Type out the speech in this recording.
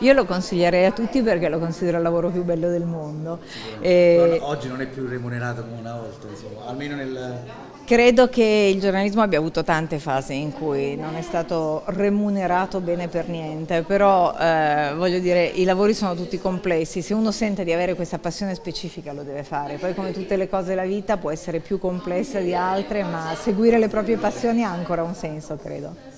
Io lo consiglierei a tutti perché lo considero il lavoro più bello del mondo. E... Eh, oggi non è più remunerato come una volta, insomma, almeno nel... Credo che il giornalismo abbia avuto tante fasi in cui non è stato remunerato bene per niente, però eh, voglio dire i lavori sono tutti complessi, se uno sente di avere questa passione specifica lo deve fare, poi come tutte le cose della vita può essere più complessa di altre, ma seguire le proprie passioni ha ancora un senso credo.